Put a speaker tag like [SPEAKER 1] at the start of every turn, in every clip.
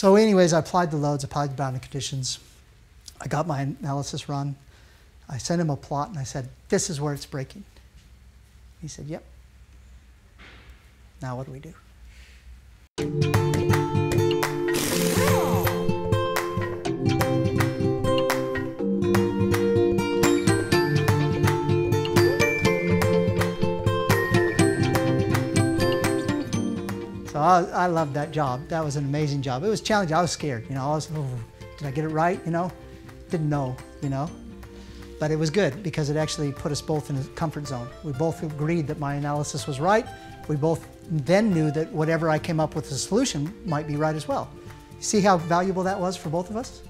[SPEAKER 1] So, anyways, I applied the loads, applied the boundary conditions. I got my analysis run. I sent him a plot and I said, This is where it's breaking. He said, Yep. Now what do we do? I, I loved that job. That was an amazing job. It was challenging. I was scared. You know, I was, oh, did I get it right? You know, didn't know. You know, but it was good because it actually put us both in a comfort zone. We both agreed that my analysis was right. We both then knew that whatever I came up with as a solution might be right as well. See how valuable that was for both of us?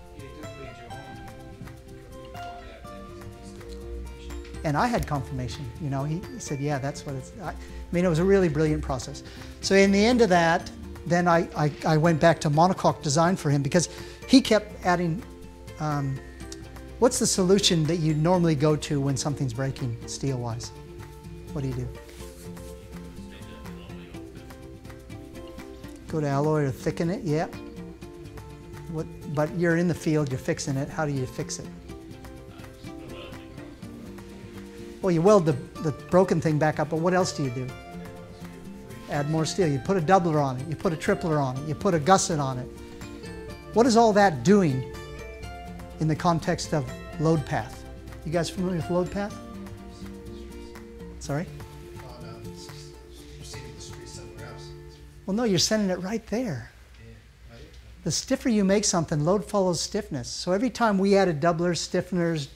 [SPEAKER 1] And I had confirmation. You know, he, he said, yeah, that's what it's. I, I mean, it was a really brilliant process. So in the end of that, then I, I, I went back to monocoque design for him because he kept adding, um, what's the solution that you normally go to when something's breaking steel-wise? What do you do? Go to alloy or thicken it, yeah. What, but you're in the field, you're fixing it. How do you fix it? Well, you weld the, the broken thing back up, but what else do you do? Add more steel. You put a doubler on it, you put a tripler on it, you put a gusset on it. What is all that doing in the context of load path? You guys familiar with load path? Sorry?
[SPEAKER 2] Oh, no, it's just.
[SPEAKER 1] Well, no, you're sending it right there. The stiffer you make something, load follows stiffness. So every time we added doublers, stiffeners,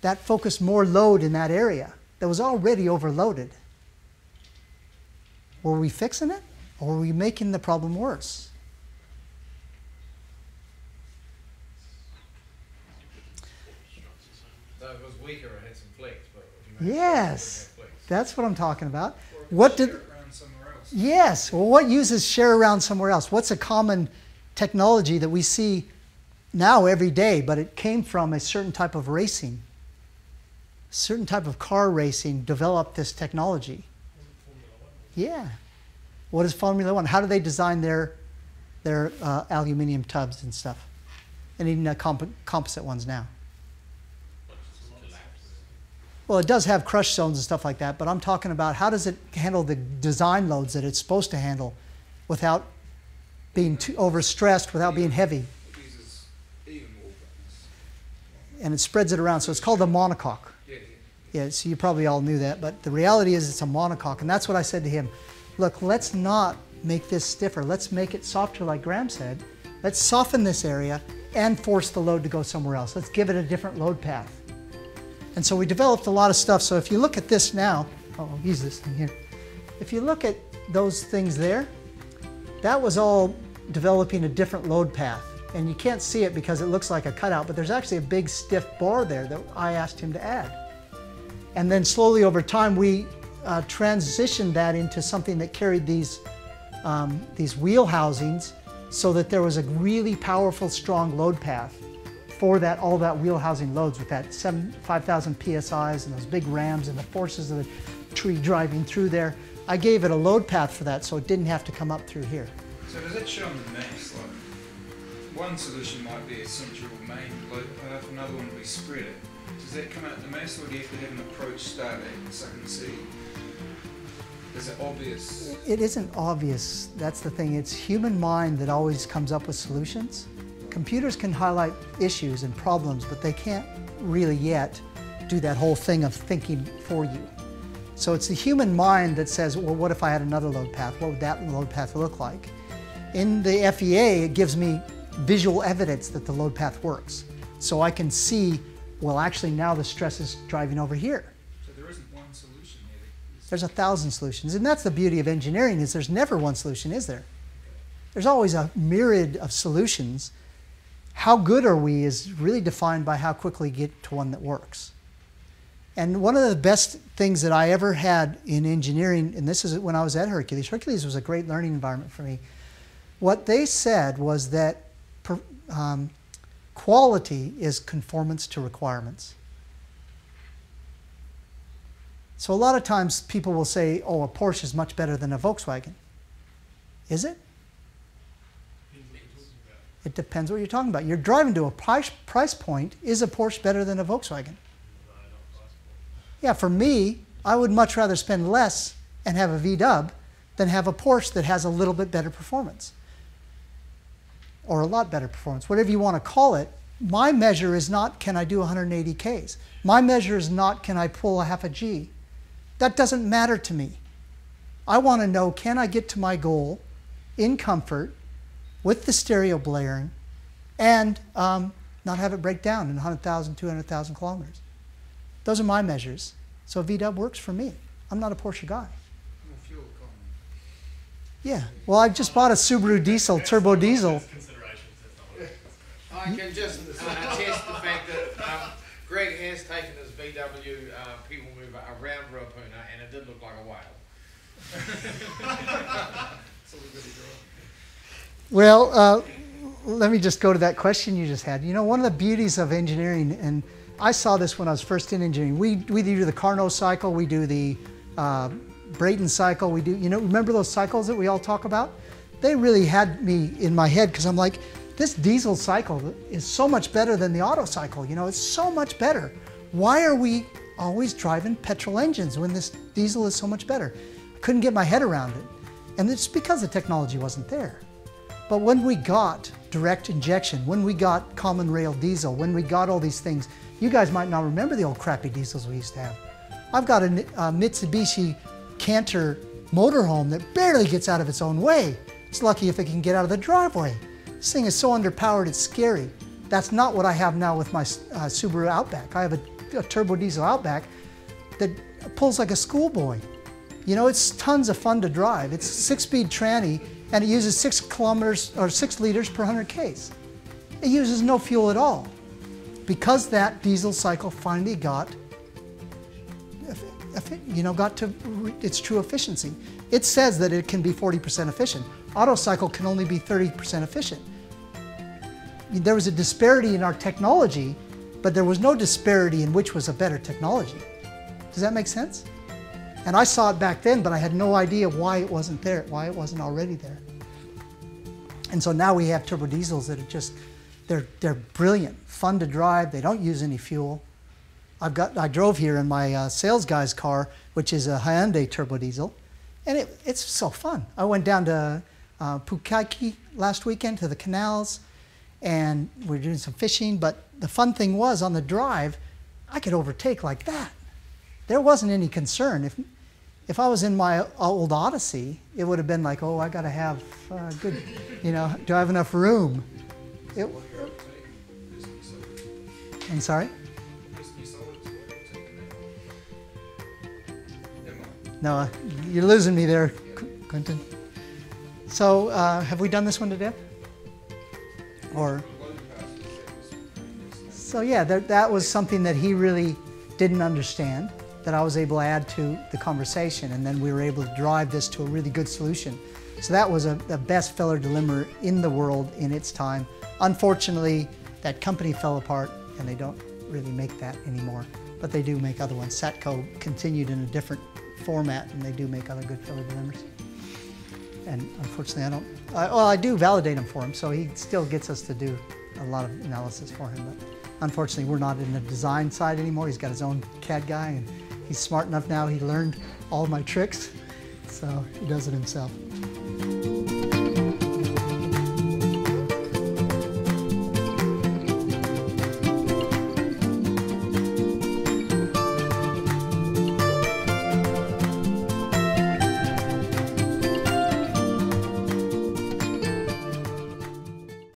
[SPEAKER 1] that focused more load in that area that was already overloaded. Were we fixing it or were we making the problem worse?
[SPEAKER 3] Though it was weaker, it had some flex, but if you made it
[SPEAKER 1] Yes.
[SPEAKER 3] stronger, it had flex.
[SPEAKER 1] That's what I'm talking about.
[SPEAKER 4] Or
[SPEAKER 1] What
[SPEAKER 4] share
[SPEAKER 1] did
[SPEAKER 4] it around somewhere else.
[SPEAKER 1] Yes. Well, what uses share around somewhere else? What's a common technology that we see now every day, but it came from a certain type of racing? Certain type of car racing developed this technology. Yeah. What is Formula One? How do they design their their uh, aluminium tubs and stuff? And even uh, comp- composite ones now. Well, it does have crush zones and stuff like that, but I'm talking about how does it handle the design loads that it's supposed to handle without being too overstressed, without being heavy,
[SPEAKER 4] It uses even more brightness.
[SPEAKER 1] and it spreads it around. So it's called a monocoque.
[SPEAKER 4] Yeah,
[SPEAKER 1] so you probably all knew that, but the reality is it's a monocoque, and that's what I said to him. Look, let's not make this stiffer. Let's make it softer, like Graham said. Let's soften this area and force the load to go somewhere else. Let's give it a different load path. And so we developed a lot of stuff. So if you look at this now, oh, I'll use this thing here. If you look at those things there, that was all developing a different load path. And you can't see it because it looks like a cutout, but there's actually a big stiff bar there that I asked him to add. And then slowly over time, we uh, transitioned that into something that carried these, um, these wheel housings so that there was a really powerful, strong load path for that all that wheel housing loads with that seven, 5,000 psi's and those big rams and the forces of the tree driving through there. I gave it a load path for that so it didn't have to come up through here.
[SPEAKER 4] So does it show on the maps, like, one solution might be a central main load path, another one would be spread it. Does that come out the maps, or do you have to have an approach start at so I can see? Is it obvious?
[SPEAKER 1] It isn't obvious. That's the thing. It's human mind that always comes up with solutions. Computers can highlight issues and problems, but they can't really yet do that whole thing of thinking for you. So it's the human mind that says, well, what if I had another load path? What would that load path look like? In the FEA, it gives me visual evidence that the load path works. So I can see, well, actually now the stress is driving over here.
[SPEAKER 4] So there isn't one solution here. There's-
[SPEAKER 1] a thousand solutions. And that's the beauty of engineering is there's never one solution, is there? There's always a myriad of solutions. How good are we is really defined by how quickly we get to one that works. And one of the best things that I ever had in engineering, and this is when I was at Hercules, Hercules was a great learning environment for me. What they said was that per, um, quality is conformance to requirements. So a lot of times people will say, oh, a Porsche is much better than a Volkswagen. Is it? It depends what you're talking about. You're driving to a price, price point. Is a Porsche better than a Volkswagen? Yeah, for me, I would much rather spend less and have a V-dub than have a Porsche that has a little bit better performance or a lot better performance, whatever you want to call it. My measure is not can I do 180 Ks. My measure is not can I pull a half a G. That doesn't matter to me. I want to know can I get to my goal in comfort with the stereo blaring and um, not have it break down in 100,000, 200,000 kilometers. Those are my measures. So VW works for me. I'm not a Porsche guy.
[SPEAKER 4] Fuel.
[SPEAKER 1] Yeah. Well, I've just bought a Subaru diesel, turbo diesel.
[SPEAKER 3] I can just uh, attest the fact that um, Greg has taken his VW uh, people mover around Ruapuna and it did look like a whale.
[SPEAKER 1] Well, uh, let me just go to that question you just had. You know, one of the beauties of engineering, and I saw this when I was first in engineering. We we do the Carnot cycle, we do the uh, Brayton cycle, we do. You know, remember those cycles that we all talk about? They really had me in my head because I'm like, this diesel cycle is so much better than the Otto cycle. You know, it's so much better. Why are we always driving petrol engines when this diesel is so much better? I couldn't get my head around it, and it's because the technology wasn't there. But when we got direct injection, when we got common rail diesel, when we got all these things, you guys might not remember the old crappy diesels we used to have. I've got a, a Mitsubishi Canter motorhome that barely gets out of its own way. It's lucky if it can get out of the driveway. This thing is so underpowered, it's scary. That's not what I have now with my uh, Subaru Outback. I have a, a turbo diesel Outback that pulls like a schoolboy. You know, it's tons of fun to drive. It's six-speed tranny, and it uses six kilometers or six liters per 100 Ks. It uses no fuel at all because that diesel cycle finally got, you know, got to its true efficiency. It says that it can be 40% efficient. Otto cycle can only be 30% efficient. There was a disparity in our technology, but there was no disparity in which was a better technology. Does that make sense? And I saw it back then, but I had no idea why it wasn't there, why it wasn't already there. And so now we have turbo diesels that are just, they're, they're brilliant, fun to drive, they don't use any fuel. I've got, I drove here in my uh, sales guy's car, which is a Hyundai turbo diesel, and it, it's so fun. I went down to uh, Pukaki last weekend to the canals, and we are doing some fishing, but the fun thing was on the drive, I could overtake like that there wasn't any concern. If, if I was in my old Odyssey, it would have been like, oh, I got to have uh, good, you know, do I have enough room? It, I'm sorry? No, uh, you're losing me there, Quentin. So, uh, have we done this one to death? Or? So yeah, that, that was something that he really didn't understand that I was able to add to the conversation, and then we were able to drive this to a really good solution. So that was a, the best feller delimber in the world in its time. Unfortunately, that company fell apart, and they don't really make that anymore. But they do make other ones. Satco continued in a different format, and they do make other good feller delimbers. And unfortunately, I don't. I, well, I do validate him for him, so he still gets us to do a lot of analysis for him. But unfortunately, we're not in the design side anymore. He's got his own CAD guy, and He's smart enough now, he learned all my tricks, so he does it himself.